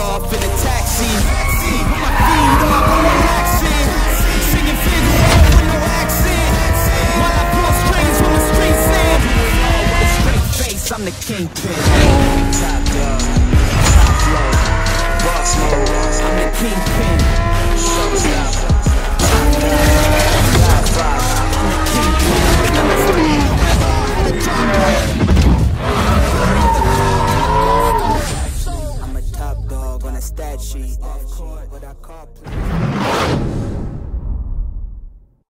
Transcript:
off in a taxi. My feet up. Singing Figaro with no accent. While I pull strings from the. With a straight face, I'm the kingpin. Top dog, top flow, boss mode. I'm the kingpin. Stat sheet. But I call play.